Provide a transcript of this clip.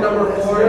Number four.